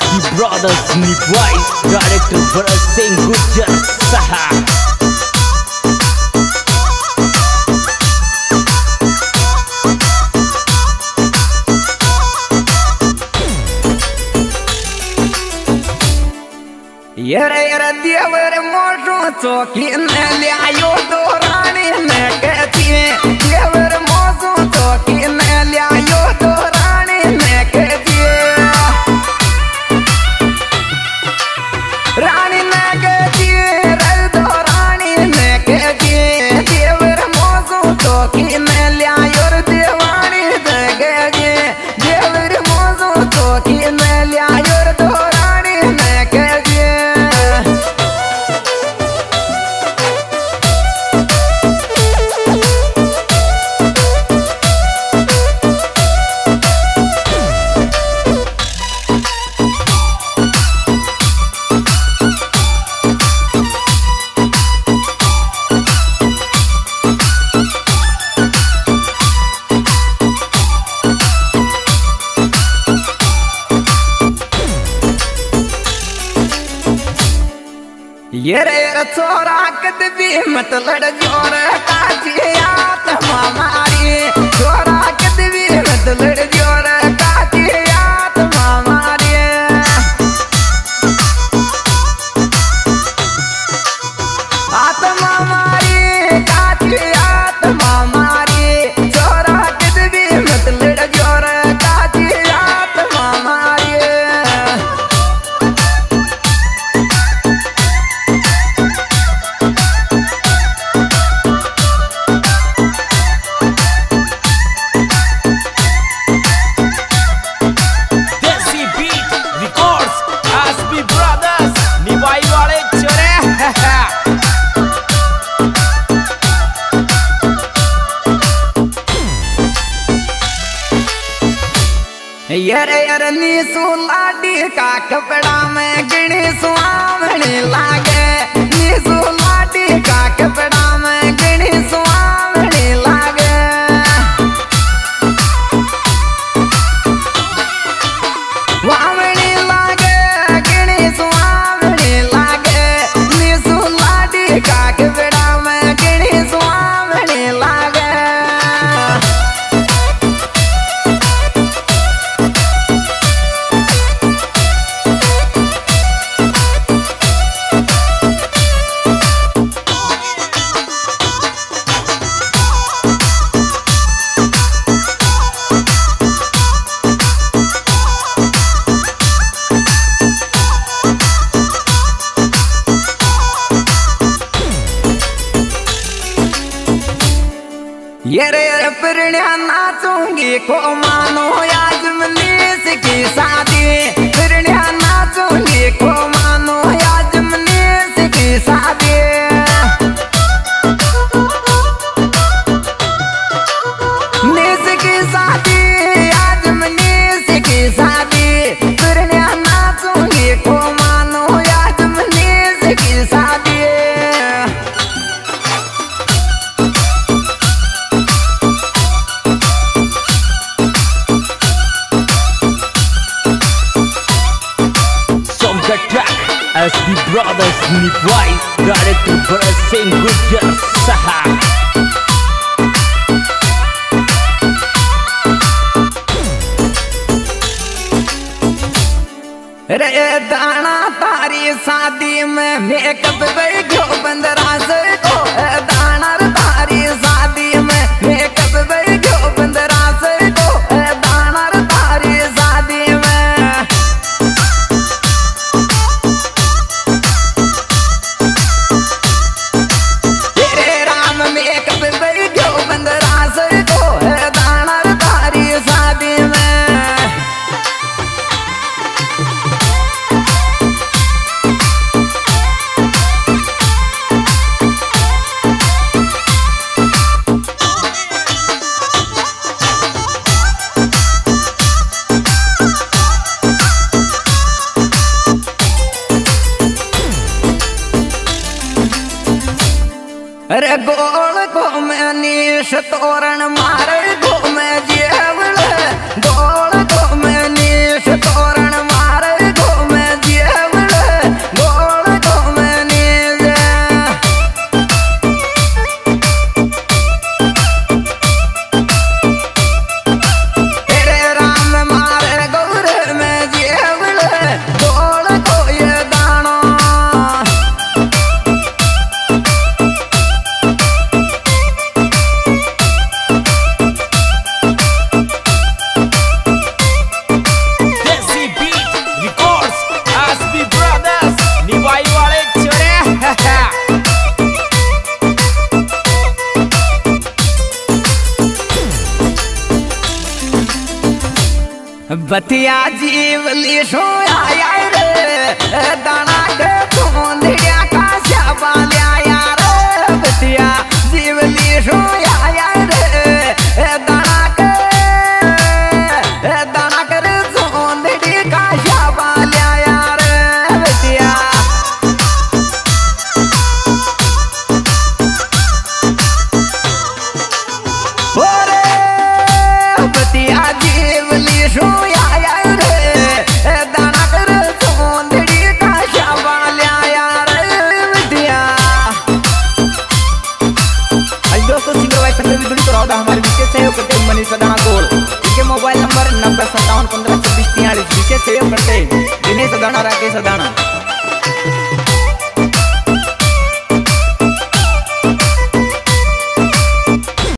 as brothers Nick White Director Bharat Singh Gujar Saha Yere yere dievere možu, to kinelė juodu येरे येरे चोरा कद भी मत लड़ ज़ोर काजी आत्मा मारी। का येरे नाचूँगी को मानो याजमनीस की शादी। फिरण्या नाचूँगी SB to for a same good Gujjar Saha रे दाना तारी शादी में मेकअप बैठो बंदरा गोल को में नीश तोरण मारे। बतिया जीवली सोया दाना दोस्तों सिंगल वाइस संघ भी तो रहो हमारे विशेष सहयोग करते हैं मनीष सदाना गोल। इनके मोबाइल नंबर नब्बे, सत्तावन, पंद्रह, छब्बीस तिहालीस विशेष सहयोग करते हैं दिनेश सदाना राकेश सदाना